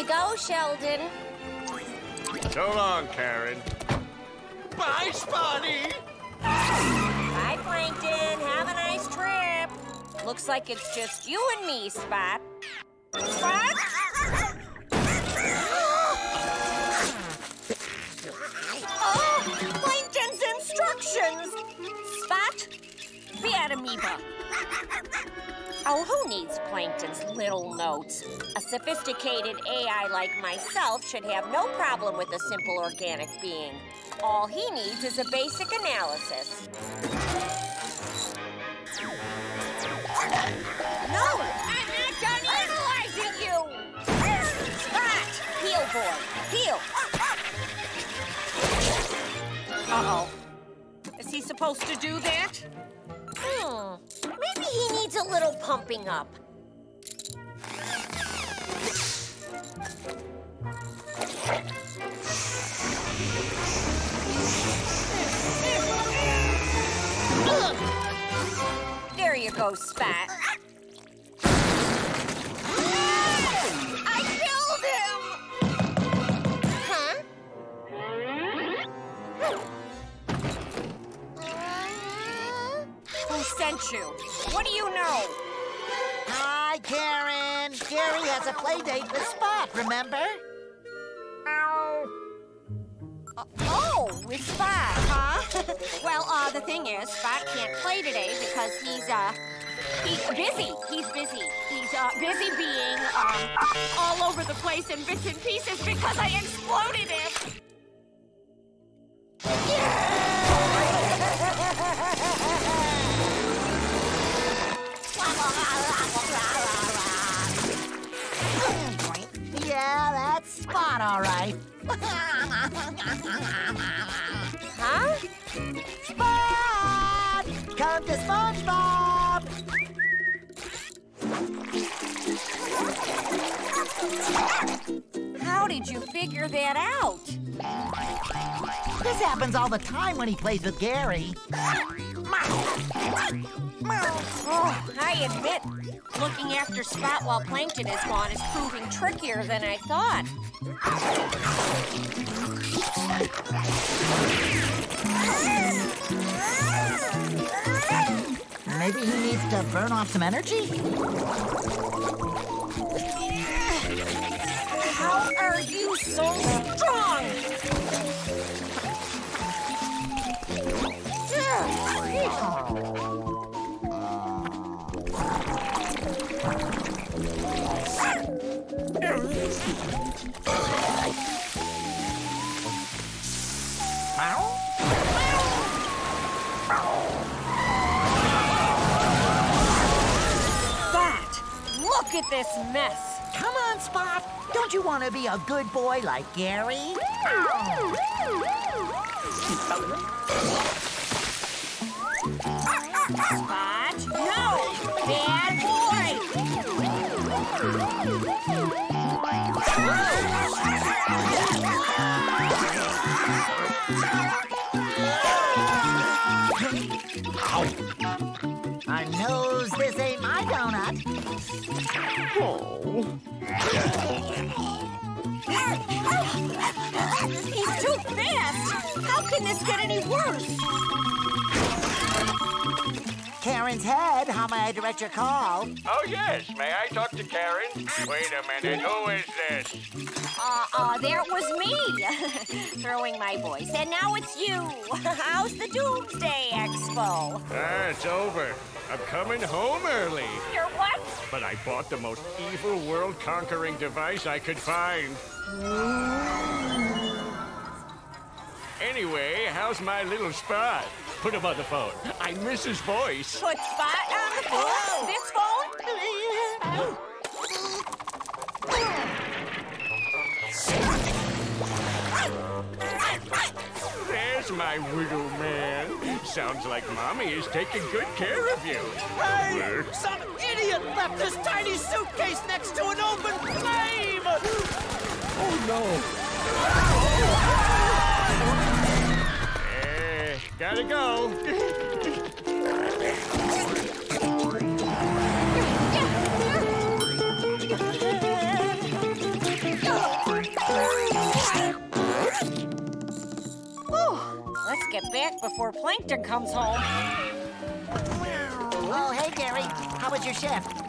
you go, Sheldon. So long, Karen. Bye, Spotty! Bye, Plankton. Have a nice trip. Looks like it's just you and me, Spot. Spot? oh, Plankton's instructions! Spot, be at amoeba. Oh, who needs Plankton's little notes? A sophisticated AI like myself should have no problem with a simple organic being. All he needs is a basic analysis. No! I'm not done analyzing you! Spot! Heel, boy! Heel! Uh-oh. Is he supposed to do that? Pumping up. There you go, Spat. I killed him! Huh? Who sent you? What do you know? Hi, Karen. Gary has a play date with Spot, remember? Oh, with Spot, huh? well, uh, the thing is, Spot can't play today because he's, uh, he's busy. He's busy. He's, uh, busy being, um, all over the place in bits and pieces because I exploded him. Yeah, Spot, all right. Huh? Spot! Come to SpongeBob! How did you figure that out? This happens all the time when he plays with Gary. I admit, looking after Spot while Plankton is gone is proving trickier than I thought. Maybe he needs to burn off some energy? How are you so strong? Spot, look at this mess. Come on, Spot. Don't you want to be a good boy like Gary? Spot, no! Bad boy! I knows this ain't my donut. Oh. He's too fast! How can this get any worse? Karen's head, how may I direct your call? Oh, yes. May I talk to Karen? Wait a minute. Who is this? Uh, uh, there was me, throwing my voice. And now it's you. How's the Doomsday Expo? Ah, it's over. I'm coming home early. You're what? But I bought the most evil world-conquering device I could find. Anyway, how's my little spot? Put him on the phone. I miss his voice. Put Spot on the phone? This phone? There's my widow man. Sounds like Mommy is taking good care of you. Hey! Some idiot left this tiny suitcase next to an open flame! Eh, Gotta go. Whew. Let's get back before Plankton comes home. Oh, hey, Gary. How was your shift?